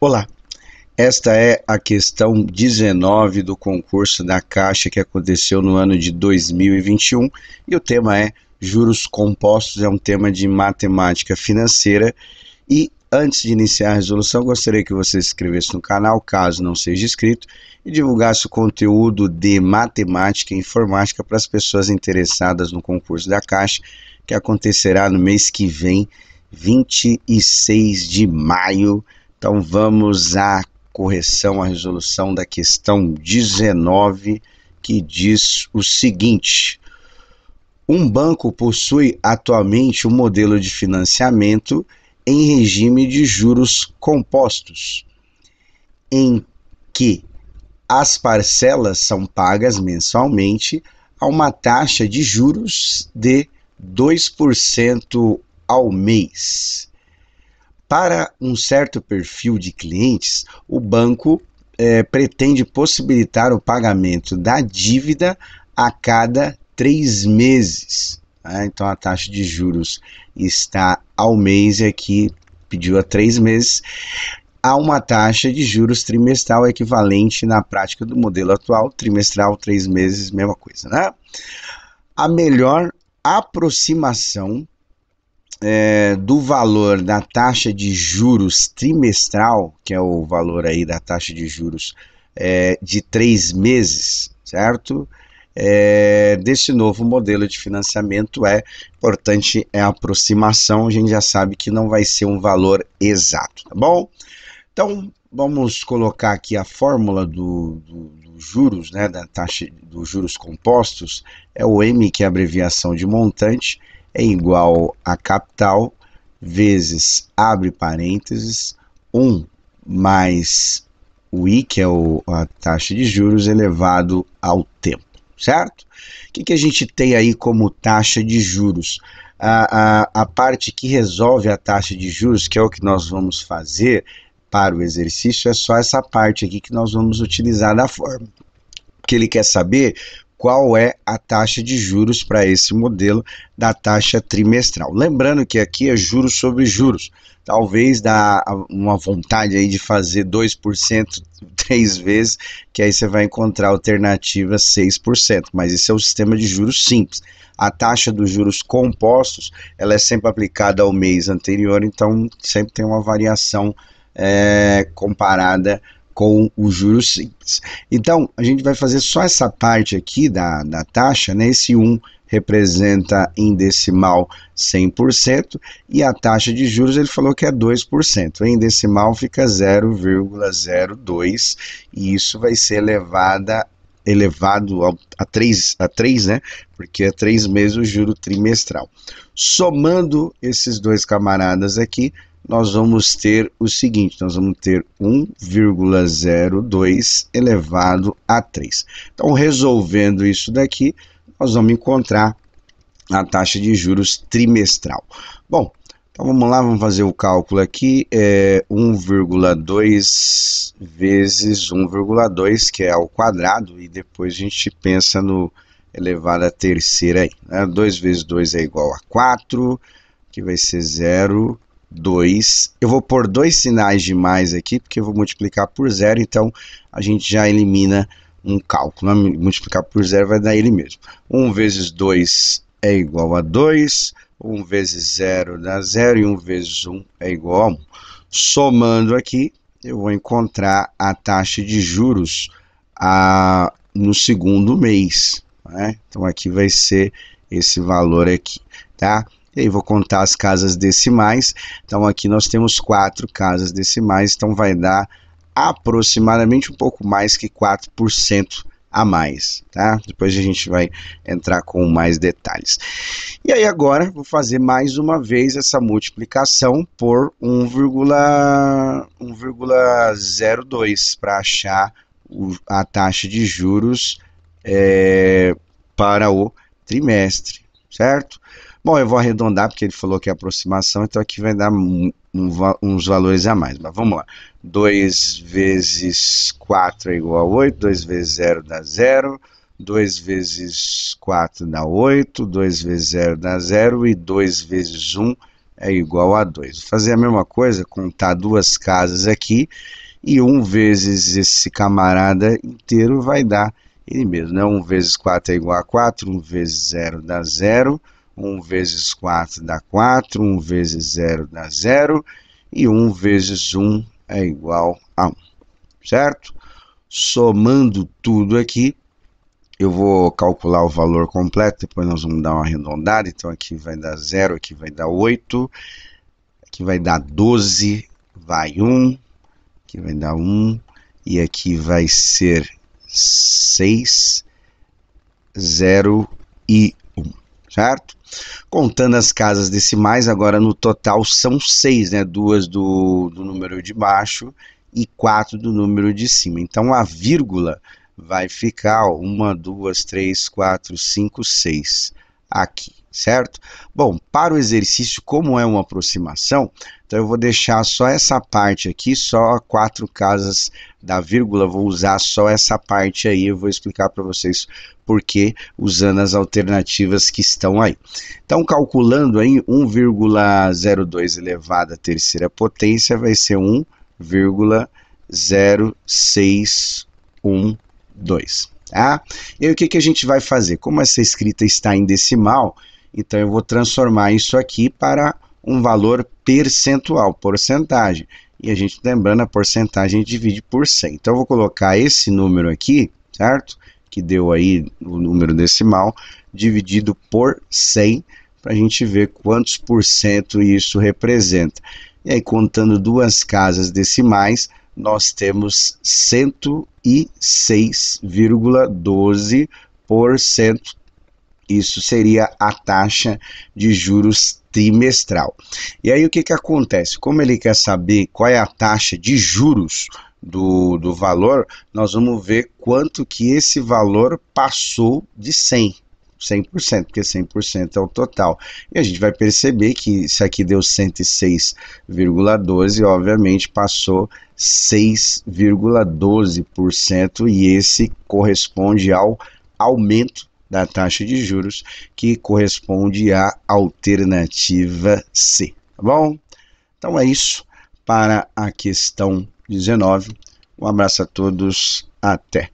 Olá, esta é a questão 19 do concurso da Caixa que aconteceu no ano de 2021 e o tema é juros compostos, é um tema de matemática financeira e antes de iniciar a resolução gostaria que você se inscrevesse no canal, caso não seja inscrito, e divulgasse o conteúdo de matemática e informática para as pessoas interessadas no concurso da Caixa que acontecerá no mês que vem, 26 de maio. Então vamos à correção, à resolução da questão 19, que diz o seguinte: um banco possui atualmente um modelo de financiamento em regime de juros compostos, em que as parcelas são pagas mensalmente a uma taxa de juros de 2% ao mês. Para um certo perfil de clientes, o banco é, pretende possibilitar o pagamento da dívida a cada três meses. Né? Então a taxa de juros está ao mês aqui pediu a três meses. Há uma taxa de juros trimestral equivalente na prática do modelo atual, trimestral, três meses, mesma coisa, né? A melhor aproximação é, do valor da taxa de juros trimestral, que é o valor aí da taxa de juros é, de três meses, certo? É, desse novo modelo de financiamento é importante é a aproximação, a gente já sabe que não vai ser um valor exato, tá bom? Então vamos colocar aqui a fórmula do, do, juros, né, da taxa dos juros compostos, é o M, que é a abreviação de montante, é igual a capital vezes, abre parênteses, 1 mais o I, que é o, a taxa de juros, elevado ao tempo, certo? O que, que a gente tem aí como taxa de juros? A, a, a parte que resolve a taxa de juros, que é o que nós vamos fazer para o exercício, é só essa parte aqui que nós vamos utilizar da forma. Que ele quer saber qual é a taxa de juros para esse modelo da taxa trimestral. Lembrando que aqui é juros sobre juros. Talvez dá uma vontade aí de fazer 2% três vezes, que aí você vai encontrar alternativa 6%, mas esse é o sistema de juros simples. A taxa dos juros compostos, ela é sempre aplicada ao mês anterior, então sempre tem uma variação é, comparada com os juros simples. Então, a gente vai fazer só essa parte aqui da, da taxa, né? Esse 1 representa em decimal 100% e a taxa de juros ele falou que é 2%. Em decimal fica 0,02 e isso vai ser elevada elevado a, a, 3, a 3, né? Porque é 3 meses o juro trimestral. Somando esses dois camaradas aqui, nós vamos ter o seguinte, nós vamos ter 1,02 elevado a 3. Então, resolvendo isso daqui, nós vamos encontrar a taxa de juros trimestral. Bom, então vamos lá, vamos fazer o cálculo aqui, é 1,2 vezes 1,2, que é ao quadrado, e depois a gente pensa no elevado a terceira aí. Né? 2 vezes 2 é igual a 4, que vai ser 0, 2. Eu vou pôr dois sinais de mais aqui, porque eu vou multiplicar por zero, então a gente já elimina um cálculo. Né? Multiplicar por zero vai dar ele mesmo. 1 vezes 2 é igual a 2, 1 vezes 0 dá 0 e 1 vezes 1 é igual a 1. Somando aqui, eu vou encontrar a taxa de juros a, no segundo mês. Né? Então aqui vai ser esse valor aqui, tá? E aí vou contar as casas decimais. Então aqui nós temos quatro casas decimais, então vai dar aproximadamente um pouco mais que 4% a mais, tá? Depois a gente vai entrar com mais detalhes. E aí agora vou fazer mais uma vez essa multiplicação por 1,02 para achar o, a taxa de juros é, para o trimestre, certo? Bom, eu vou arredondar porque ele falou que é aproximação, então aqui vai dar um, um, uns valores a mais. Mas vamos lá. 2 vezes 4 é igual a 8, 2 vezes 0 dá 0, 2 vezes 4 dá 8, 2 vezes 0 dá 0 e 2 vezes 1 é igual a 2. Vou fazer a mesma coisa, contar duas casas aqui, e 1 vezes esse camarada inteiro vai dar ele mesmo, né? 1 vezes 4 é igual a 4, 1 vezes 0 dá 0, 1 vezes 4 dá 4, 1 vezes 0 dá 0, e 1 vezes 1 é igual a 1, certo? Somando tudo aqui, eu vou calcular o valor completo, depois nós vamos dar uma arredondada, então aqui vai dar 0, aqui vai dar 8, aqui vai dar 12, vai 1, aqui vai dar 1, e aqui vai ser 6, 0 e 1, certo? Contando as casas decimais, agora no total são 6, né? Duas do, do número de baixo e 4 do número de cima. Então a vírgula vai ficar ó, uma, duas, três, quatro, cinco, seis aqui, certo? Bom, para o exercício, como é uma aproximação, então eu vou deixar só essa parte aqui, só quatro casas da vírgula, vou usar só essa parte aí, eu vou explicar para vocês por que usando as alternativas que estão aí. Então, calculando aí 1,02 elevado à terceira potência vai ser 1,061 2. Tá? E aí o que, que a gente vai fazer? Como essa escrita está em decimal, então eu vou transformar isso aqui para um valor percentual, porcentagem. E a gente, lembrando, a porcentagem divide por 100. Então eu vou colocar esse número aqui, certo? Que deu aí o número decimal, dividido por 100, para a gente ver quantos por cento isso representa. E aí, contando duas casas decimais, nós temos 106,12%. Isso seria a taxa de juros trimestral. E aí o que, que acontece? Como ele quer saber qual é a taxa de juros do, do valor, nós vamos ver quanto que esse valor passou de 100. 100%, porque 100% é o total. E a gente vai perceber que isso aqui deu 106,12, obviamente passou 6,12% e esse corresponde ao aumento da taxa de juros, que corresponde à alternativa C, tá bom? Então é isso para a questão 19. Um abraço a todos, até.